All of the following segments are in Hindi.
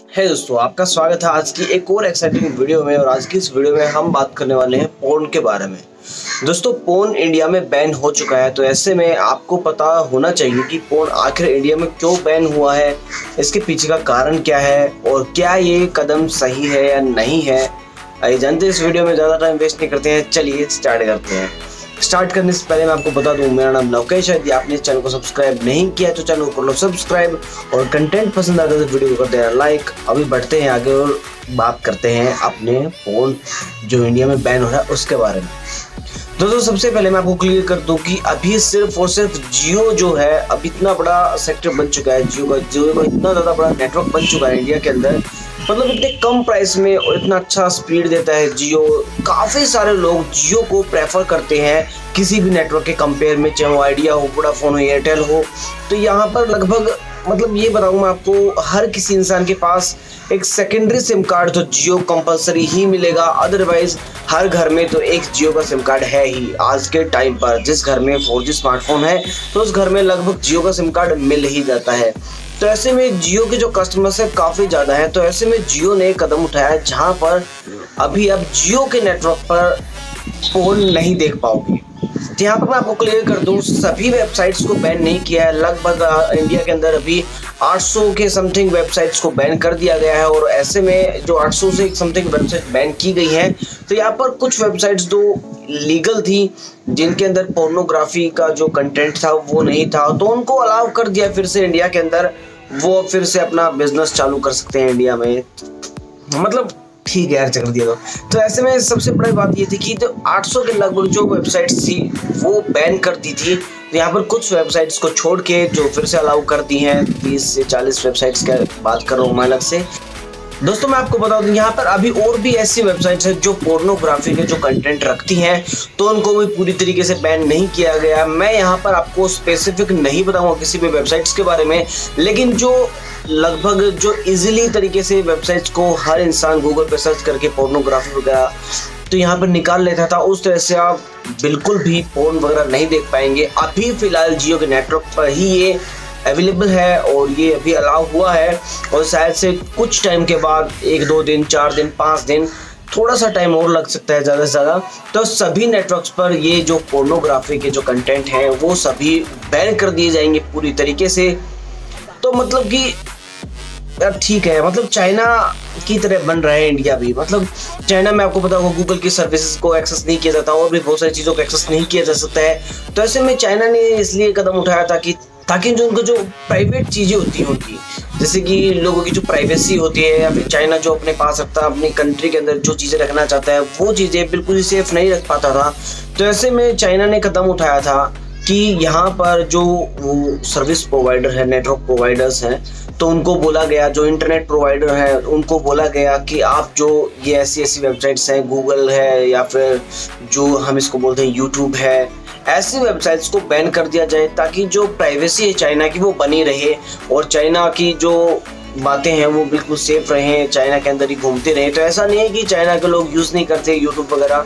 है दोस्तों, आपका स्वागत है आज की एक और एक्साइटिंग वीडियो में और आज की इस वीडियो में हम बात करने वाले हैं पोर्न के बारे में। दोस्तों पोर्न इंडिया में बैन हो चुका है तो ऐसे में आपको पता होना चाहिए कि पोर्न आखिर इंडिया में क्यों बैन हुआ है, इसके पीछे का कारण क्या है और क्या ये कदम सही है या नहीं है। आइए जानते इस वीडियो में ज़्यादा टाइम वेस्ट नहीं करते हैं, चलिए स्टार्ट करते हैं। स्टार्ट करने से पहले मैं आपको बता दूँ, मेरा नाम लवकेश है। यदि आपने इस चैनल को सब्सक्राइब नहीं किया तो चैनल को कर लो सब्सक्राइब और कंटेंट पसंद आता है तो वीडियो को कर देना लाइक अभी बढ़ते हैं आगे और बात करते हैं अपने फ़ोन जो इंडिया में बैन हो रहा है, उसके बारे में। दोस्तों, सबसे पहले मैं आपको क्लियर कर दूँ कि अभी सिर्फ़ और सिर्फ़ जियो जो है, अब इतना बड़ा सेक्टर बन चुका है, जियो का जियो का इतना ज़्यादा बड़ा नेटवर्क बन चुका है इंडिया के अंदर मतलब इतने कम प्राइस में और इतना अच्छा स्पीड देता है जियो काफ़ी सारे लोग जियो को प्रेफर करते हैं किसी भी नेटवर्क के कंपेयर में, चाहे वो आइडिया हो वोडाफोन हो एयरटेल हो। तो यहाँ पर लगभग मतलब ये बताऊँ मैं आपको, हर किसी इंसान के पास एक सेकेंडरी सिम कार्ड तो जियो कंपलसरी ही मिलेगा। अदरवाइज़ हर घर में तो एक जियो का सिम कार्ड है ही आज के टाइम पर। जिस घर में फोर स्मार्टफ़ोन है तो उस घर में लगभग जियो का सिम कार्ड मिल ही जाता है। तो ऐसे में जियो के जो कस्टमर्स है काफ़ी ज़्यादा है। तो ऐसे में जियो ने कदम उठाया जहाँ पर अभी अब जियो के नेटवर्क पर फ़ोन नहीं देख पाओगे। तो यहाँ पर मैं आपको क्लियर कर दूँ, सभी वेबसाइट्स को बैन नहीं किया है। लगभग इंडिया के अंदर अभी 800 के समथिंग वेबसाइट्स को बैन कर दिया गया है और ऐसे में जो 800 से समथिंग वेबसाइट बैन की गई है तो यहाँ पर कुछ वेबसाइट्स जो लीगल थी, जिनके अंदर पोर्नोग्राफी का जो कंटेंट था वो नहीं था तो उनको अलाउ कर दिया फिर से इंडिया के अंदर। वो फिर से अपना बिज़नेस चालू कर सकते हैं इंडिया में। मतलब ठीक है चक्र दिया तो तो ऐसे में सबसे बड़ी बात ये थी कि तो 800 के लगभग जो वेबसाइट्स थी, वो बैन कर दी थी। तो यहाँ पर कुछ वेबसाइट्स को छोड़ के जो फिर से अलाउ कर दी हैं 30 से 40 वेबसाइट्स का बात कर रहा हूँ मैं अलग से। दोस्तों, मैं आपको बता दूँ, यहाँ पर अभी और भी ऐसी वेबसाइट्स हैं जो पोर्नोग्राफी के जो कंटेंट रखती हैं तो उनको भी पूरी तरीके से बैन नहीं किया गया। मैं यहाँ पर आपको स्पेसिफिक नहीं बताऊँगा किसी भी वेबसाइट्स के बारे में, लेकिन जो लगभग जो इजीली तरीके से वेबसाइट्स को हर इंसान गूगल पर सर्च करके पोर्नोग्राफी वगैरह तो यहाँ पर निकाल लेता था। उस तरह से आप बिल्कुल भी फ़ोन वगैरह नहीं देख पाएँगे। अभी फ़िलहाल जियो के नेटवर्क पर ही ये अवेलेबल है और ये अभी अलाउ हुआ है और शायद से कुछ टाइम के बाद, एक, दो दिन, चार दिन, पाँच दिन थोड़ा सा टाइम और लग सकता है ज़्यादा से ज़्यादा। तो सभी नेटवर्क्स पर ये जो पोर्नोग्राफी के जो कंटेंट हैं, वो सभी बैन कर दिए जाएँगे पूरी तरीके से। तो मतलब कि यार ठीक है मतलब चाइना की तरह बन रहा है इंडिया भी। मतलब चाइना में आपको पता होगा गूगल की सर्विसेज़ को एक्सेस नहीं किया जाता और भी बहुत सारी चीज़ों को एक्सेस नहीं किया जा सकता है। तो ऐसे में चाइना ने इसलिए कदम उठाया था कि ताकि जो उनको जो प्राइवेट चीज़ें होती हैं जैसे कि लोगों की जो प्राइवेसी होती है, या फिर चाइना जो अपने पास रखता है अपनी कंट्री के अंदर जो चीज़ें रखना चाहता है, वो चीज़ें बिल्कुल ही सेफ़ नहीं रख पाता था। तो ऐसे में चाइना ने कदम उठाया था कि यहाँ पर जो वो सर्विस प्रोवाइडर है नेटवर्क प्रोवाइडर्स हैं तो उनको बोला गया, जो इंटरनेट प्रोवाइडर है, उनको बोला गया कि आप जो ये ऐसी ऐसी वेबसाइट्स हैं गूगल है, या फिर जो हम इसको बोलते हैं यूट्यूब है ऐसी वेबसाइट्स को बैन कर दिया जाए ताकि जो प्राइवेसी है चाइना की वो बनी रहे और चाइना की जो बातें हैं वो बिल्कुल सेफ़ रहें, चाइना के अंदर ही घूमते रहें। तो ऐसा नहीं है कि चाइना के लोग यूज़ नहीं करते यूट्यूब वगैरह।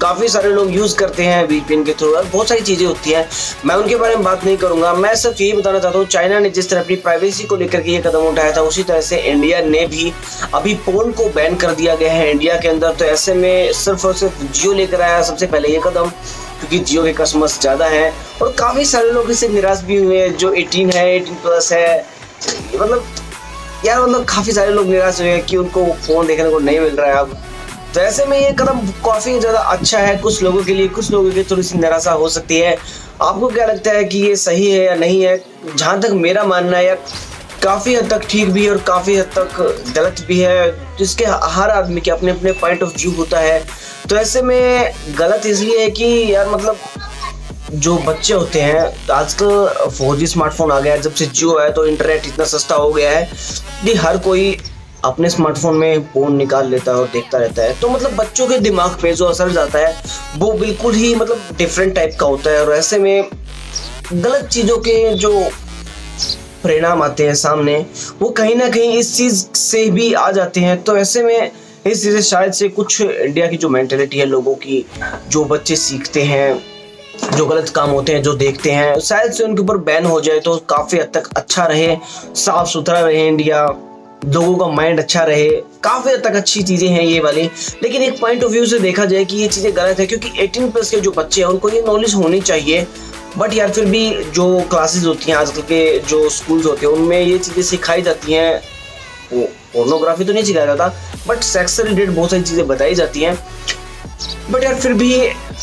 काफ़ी सारे लोग यूज़ करते हैं वीपीएन के थ्रू और बहुत सारी चीज़ें होती हैं। मैं उनके बारे में बात नहीं करूँगा। मैं सिर्फ़ यही बताना चाहता हूँ, चाइना ने जिस तरह अपनी प्राइवेसी को लेकर के ये कदम उठाया था, उसी तरह से इंडिया ने भी अभी पोल को बैन कर दिया गया है इंडिया के अंदर। तो ऐसे में सिर्फ़ और सिर्फ़ जियो लेकर आया सबसे पहले ये कदम। क्योंकि जियो के कस्टमर्स ज़्यादा हैं और काफ़ी सारे लोग इससे निराश भी हुए हैं, जो 18 है 18 प्लस है। मतलब यार मतलब काफ़ी सारे लोग निराश हुए हैं कि उनको फ़ोन देखने को नहीं मिल रहा है अब। तो ऐसे में ये कदम काफ़ी ज़्यादा अच्छा है कुछ लोगों के लिए, कुछ लोगों की थोड़ी सी निराशा हो सकती है। आपको क्या लगता है कि ये सही है या नहीं है? जहाँ तक मेरा मानना है यार काफ़ी हद तक ठीक भी है और काफ़ी हद तक गलत भी है। जिसके हर आदमी के अपने अपने पॉइंट ऑफ़ व्यू होता है। तो ऐसे में गलत इसलिए है कि यार मतलब जो बच्चे होते हैं, आजकल फोर जी स्मार्टफ़ोन आ गया है, जब से जियो है तो इंटरनेट इतना सस्ता हो गया है कि हर कोई अपने स्मार्टफ़ोन में फ़ोन निकाल लेता है और देखता रहता है। तो मतलब बच्चों के दिमाग पे जो असर जाता है, वो बिल्कुल ही मतलब डिफरेंट टाइप का होता है और ऐसे में गलत चीज़ों के जो परिणाम आते हैं सामने, वो कहीं ना कहीं इस चीज़ से भी आ जाते हैं। तो ऐसे में इस चीज़ शायद से कुछ इंडिया की जो मैंटेलिटी है, लोगों की, जो बच्चे सीखते हैं, जो गलत काम होते हैं, जो देखते हैं, शायद से उनके ऊपर बैन हो जाए तो काफ़ी हद तक अच्छा रहे साफ़ सुथरा रहे इंडिया लोगों का माइंड अच्छा रहे। काफ़ी हद तक अच्छी चीज़ें हैं ये वाली। लेकिन एक पॉइंट ऑफ़ व्यू से देखा जाए कि ये चीज़ें गलत है, क्योंकि 18 प्लस के जो बच्चे हैं, उनको ये नॉलेज होनी चाहिए। बट यार, फिर भी जो क्लासेस होती हैं, आजकल के जो स्कूल्स होते हैं, उनमें ये चीज़ें सिखाई जाती हैं। वो पोर्नोग्राफी तो नहीं सिखाया जाता बट सेक्स से रिलेटेड बहुत सारी चीज़ें बताई जाती हैं। बट यार, फिर भी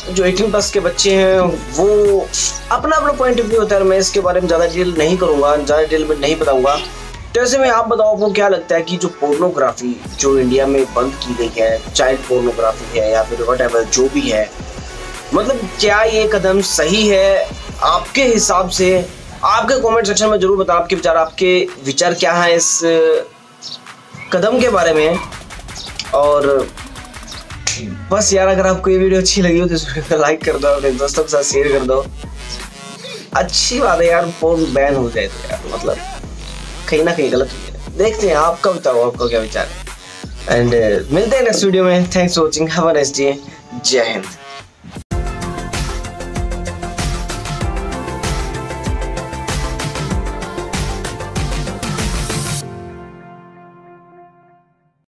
जो 18 प्लस के बच्चे हैं, वो अपना अपना पॉइंट ऑफ़ व्यू होता है। मैं इसके बारे में ज़्यादा डिटेल नहीं करूँगा, ज़्यादा डिटेल में नहीं बताऊँगा। तो ऐसे में आप बताओ, आपको क्या लगता है कि जो पोर्नोग्राफी जो इंडिया में बंद की गई है चाइल्ड पोर्नोग्राफी है या फिर वट एवर जो भी है मतलब क्या ये कदम सही है आपके हिसाब से? आपके कमेंट सेक्शन में ज़रूर बताओ, आपके विचार आपके विचार क्या हैं इस कदम के बारे में? और बस यार अगर आपको ये वीडियो अच्छी लगी हो तो इसको लाइक कर दो अपने दोस्तों के साथ शेयर कर दो। अच्छी बात है यार फ़ोन बैन हो जाए तो यार मतलब कहीं ना कहीं गलत हो देखते हैं आपका बताओ आपको क्या विचार है? एंड uh, मिलते हैं नेक्स्ट वीडियो में। Thanks for watching have a nice day जय हिंद।